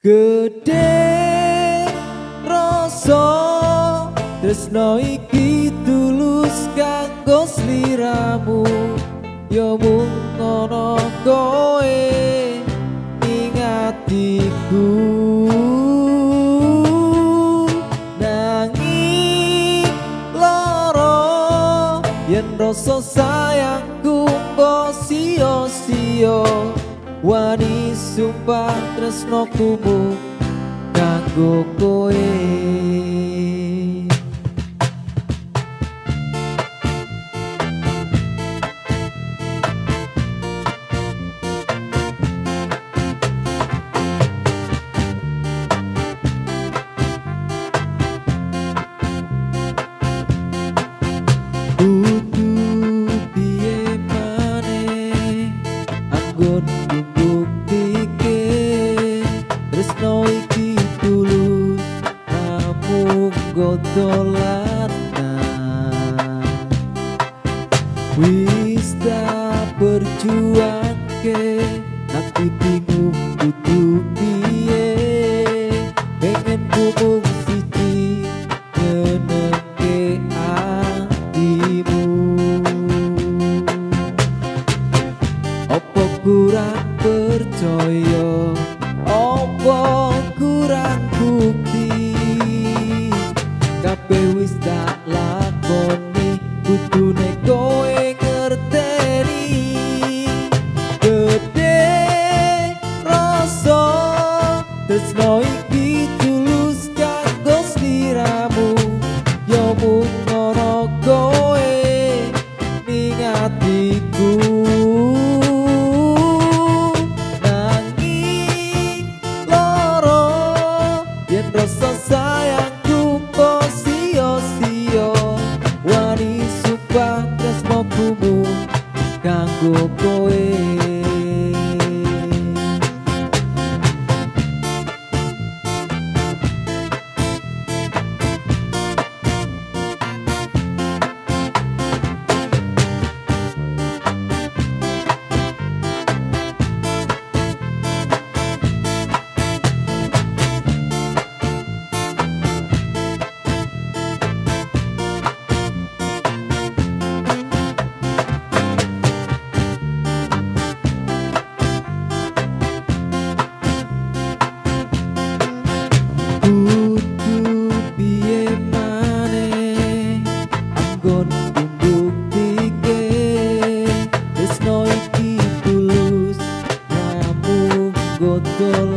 Gede rasa tresno iki tulus kanggo sliramu. Yo mung ngono koe ingatiku nanging loro yen rasa sayangku mbok sio-sio wani sumpah tresno kumu kanggo koe. Kudu datang Wis tak berjuang ke Nak bingung tutup piye? Pengen kumung siji Ngeneke hatimu. Opo kurang percaya? Kabeh wis away still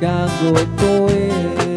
gagawin ko eh